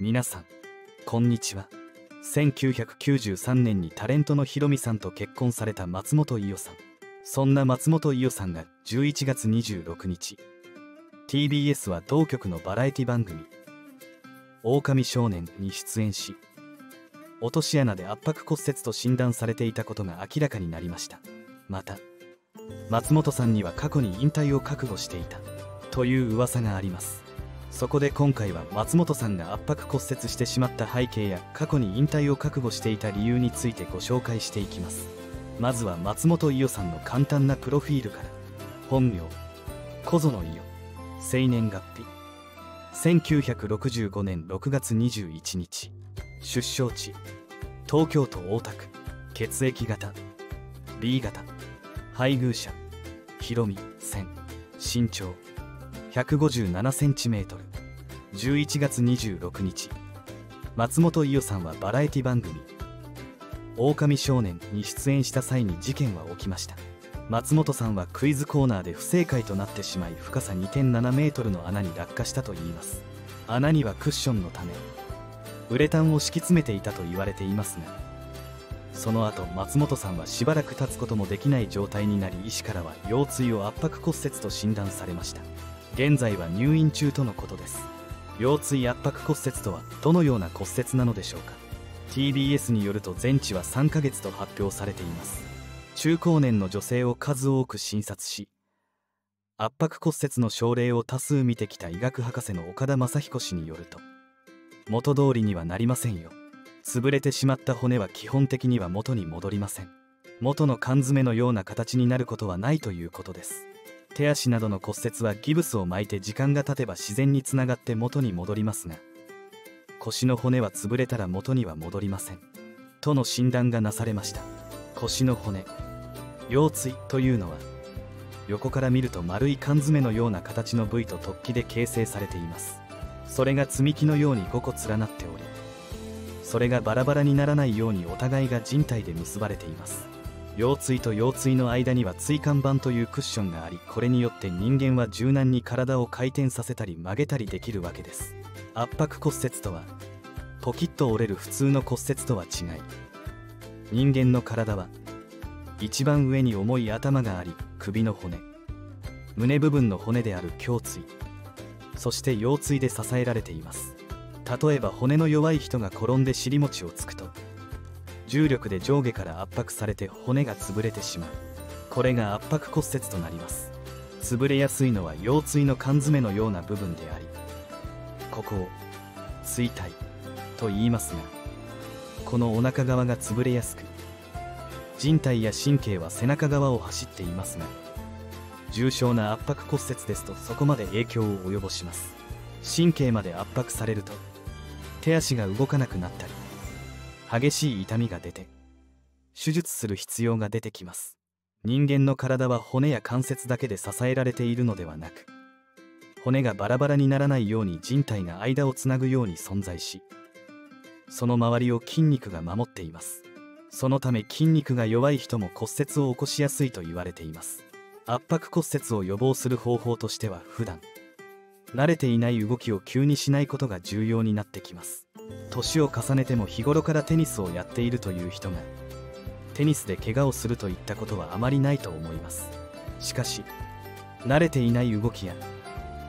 皆さんこんにちは。1993年にタレントのヒロミさんと結婚された松本伊代さん。そんな松本伊代さんが11月26日。TBS は同局のバラエティ番組「狼少年」に出演し落とし穴で圧迫骨折と診断されていたことが明らかになりました。また松本さんには過去に引退を覚悟していたという噂があります。そこで今回は松本さんが圧迫骨折してしまった背景や過去に引退を覚悟していた理由についてご紹介していきます。まずは松本伊代さんの簡単なプロフィールから本名小園伊代生年月日1965年6月21日出生地東京都大田区血液型 B 型配偶者ひろみ線身長。157cm 11月26日。松本伊代さんはバラエティ番組「狼少年」に出演した際に事件は起きました。松本さんはクイズコーナーで不正解となってしまい深さ2.7メートルの穴に落下したといいます。穴にはクッションのためウレタンを敷き詰めていたと言われていますが。その後松本さんはしばらく立つこともできない状態になり医師からは腰椎を圧迫骨折と診断されました。現在は入院中とのことです。腰椎圧迫骨折とはどのような骨折なのでしょうか。TBS によると全治は3ヶ月と発表されています。中高年の女性を数多く診察し圧迫骨折の症例を多数見てきた医学博士の岡田雅彦氏によると元通りにはなりませんよ。潰れてしまった骨は基本的には元に戻りません。元の缶詰のような形になることはないということです。手足などの骨折はギブスを巻いて時間が経てば自然につながって元に戻りますが腰の骨は潰れたら元には戻りません。との診断がなされました。腰の骨腰椎というのは横から見ると丸い缶詰のような形の部位と突起で形成されています。それが積み木のように5個連なっておりそれがバラバラにならないようにお互いが人体で結ばれています。腰椎と腰椎の間には椎間板というクッションがありこれによって人間は柔軟に体を回転させたり曲げたりできるわけです。圧迫骨折とはポキッと折れる普通の骨折とは違い。人間の体は一番上に重い頭があり首の骨。胸部分の骨である胸椎。そして腰椎で支えられています。例えば骨の弱い人が転んで尻餅をつくと重力で上下から圧迫されて骨が潰れてしまう。これが圧迫骨折となります。潰れやすいのは腰椎の缶詰のような部分でありここを椎体と言いますがこのお腹側が潰れやすく人体や神経は背中側を走っていますが重症な圧迫骨折ですとそこまで影響を及ぼします。神経まで圧迫されると手足が動かなくなったり激しい痛みが出て手術する必要が出てきます。人間の体は骨や関節だけで支えられているのではなく骨がバラバラにならないように人体が間をつなぐように存在しその周りを筋肉が守っています。そのため筋肉が弱い人も骨折を起こしやすいと言われています。圧迫骨折を予防する方法としては普段慣れていない動きを急にしないことが重要になってきます。年を重ねても日頃からテニスをやっているという人がテニスで怪我をするといったことはあまりないと思います。しかし慣れていない動きや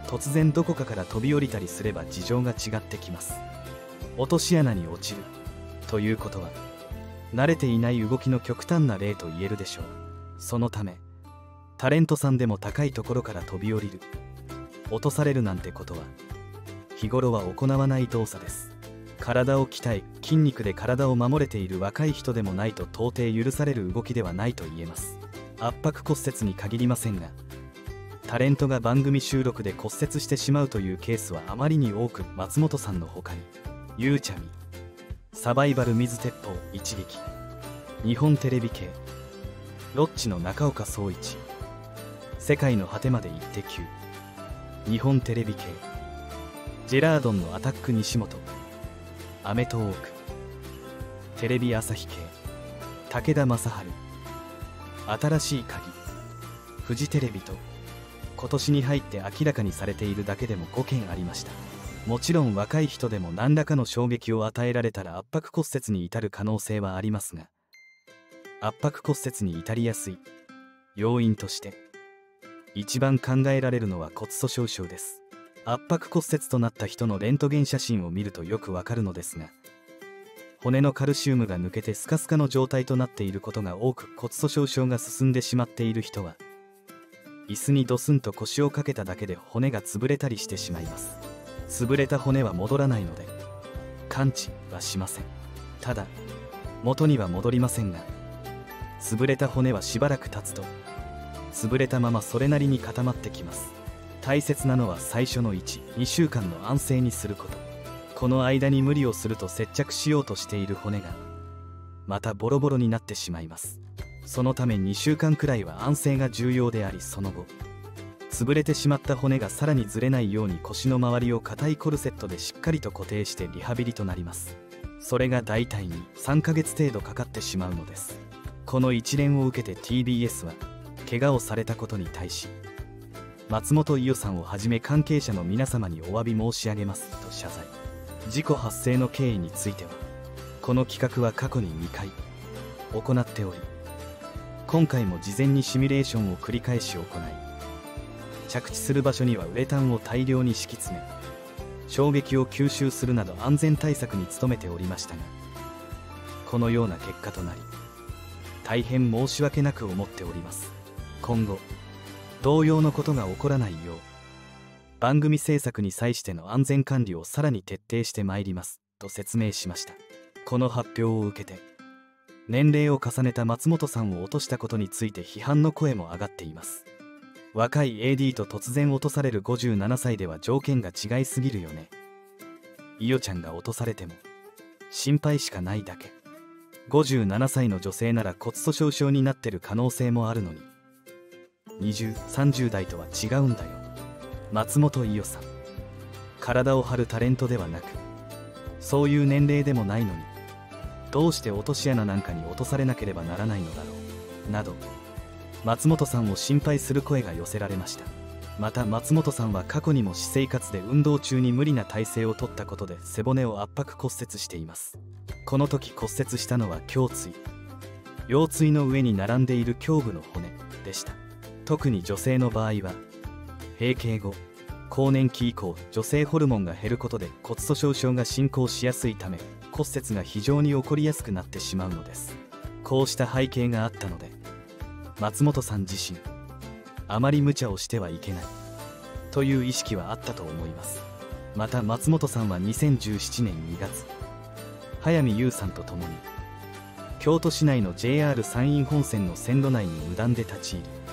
突然どこかから飛び降りたりすれば事情が違ってきます。落とし穴に落ちるということは慣れていない動きの極端な例と言えるでしょう。そのためタレントさんでも高いところから飛び降りる。落とされるなんてことは日頃は行わない動作です。体を鍛え筋肉で体を守れている若い人でもないと到底許される動きではないと言えます。圧迫骨折に限りませんがタレントが番組収録で骨折してしまうというケースはあまりに多く松本さんの他に。ゆうちゃみ。サバイバル水鉄砲一撃。日本テレビ系。ロッチの中岡総一。世界の果てまで行ってきゅう。日本テレビ系。ジェラードンのアタック西本。アメトーーク。テレビ朝日系。武田正治新しい鍵。フジテレビと今年に入って明らかにされているだけでも5件ありました。もちろん若い人でも何らかの衝撃を与えられたら圧迫骨折に至る可能性はありますが圧迫骨折に至りやすい。要因として一番考えられるのは骨粗しょう症です。圧迫骨折となった人のレントゲン写真を見るとよくわかるのですが骨のカルシウムが抜けてスカスカの状態となっていることが多く骨粗しょう症が進んでしまっている人は椅子にドスンと腰をかけただけで骨が潰れたりしてしまいます。潰れた骨は戻らないので完治はしません。ただ元には戻りませんが潰れた骨はしばらく経つと潰れたままそれなりに固まってきます。大切なのは最初の12週間の安静にすること。この間に無理をすると接着しようとしている骨がまたボロボロになってしまいます。そのため2週間くらいは安静が重要でありその後潰れてしまった骨がさらにずれないように腰の周りを硬いコルセットでしっかりと固定してリハビリとなります。それが大体に3ヶ月程度かかってしまうのです。この一連を受けて TBS は怪我をされたことに対し松本伊代さんをはじめ関係者の皆様にお詫び申し上げます。と謝罪。事故発生の経緯についてはこの企画は過去に2回行っており今回も事前にシミュレーションを繰り返し行い着地する場所にはウレタンを大量に敷き詰め衝撃を吸収するなど安全対策に努めておりましたがこのような結果となり大変申し訳なく思っております。今後同様のことが起こらないよう番組制作に際しての安全管理をさらに徹底してまいりますと説明しました。この発表を受けて年齢を重ねた松本さんを落としたことについて批判の声も上がっています。若い AD と突然落とされる57歳では条件が違いすぎるよね。伊代ちゃんが落とされても心配しかないだけ。57歳の女性なら骨粗しょう症になってる可能性もあるのに2030代とは違うんだよ。松本伊代さん。体を張るタレントではなくそういう年齢でもないのにどうして落とし穴なんかに落とされなければならないのだろうなど松本さんを心配する声が寄せられました。また松本さんは過去にも私生活で運動中に無理な体勢をとったことで背骨を圧迫骨折しています。この時骨折したのは胸椎。腰椎の上に並んでいる胸部の骨でした。特に女性の場合は閉経後更年期以降女性ホルモンが減ることで骨粗しょう症が進行しやすいため骨折が非常に起こりやすくなってしまうのです。こうした背景があったので松本さん自身あまり無茶をしてはいけないという意識はあったと思います。また松本さんは2017年2月早見優さんと共に京都市内の JR 山陰本線の線路内に無断で立ち入り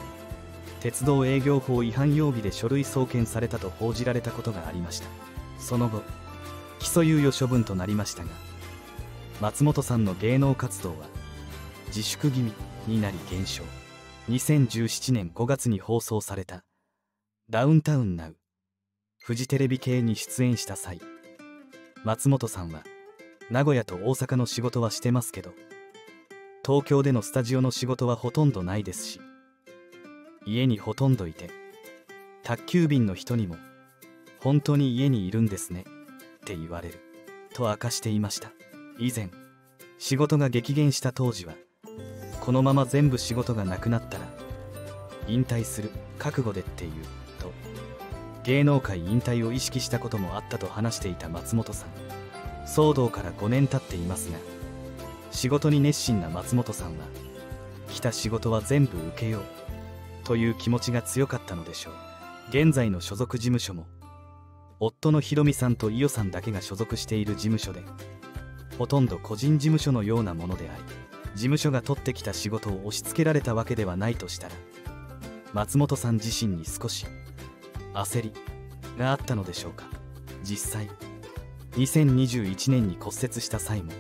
鉄道営業法違反容疑で書類送検されたと報じられたことがありました。その後起訴猶予処分となりましたが松本さんの芸能活動は自粛気味になり減少。2017年5月に放送されたダウンタウンナウフジテレビ系に出演した際松本さんは名古屋と大阪の仕事はしてますけど東京でのスタジオの仕事はほとんどないですし家にほとんどいて宅急便の人にも本当に家にいるんですねって言われると明かしていました。以前仕事が激減した当時はこのまま全部仕事がなくなったら引退する覚悟でっていうと芸能界引退を意識したこともあったと話していた松本さん。騒動から5年経っていますが仕事に熱心な松本さんは来た仕事は全部受けようという気持ちが強かったのでしょう。現在の所属事務所も夫のひろみさんと伊代さんだけが所属している事務所でほとんど個人事務所のようなものであり事務所が取ってきた仕事を押し付けられたわけではないとしたら松本さん自身に少し焦りがあったのでしょうか。実際2021年に骨折した際も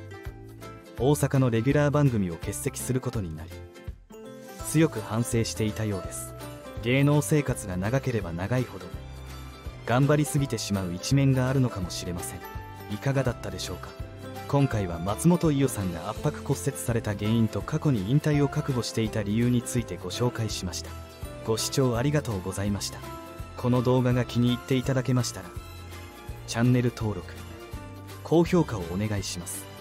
大阪のレギュラー番組を欠席することになり強く反省していたようです。芸能生活が長ければ長いほど頑張りすぎてしまう一面があるのかもしれません。いかがだったでしょうか。今回は松本伊代さんが圧迫骨折された原因と過去に引退を覚悟していた理由についてご紹介しました。ご視聴ありがとうございました。この動画が気に入っていただけましたらチャンネル登録高評価をお願いします。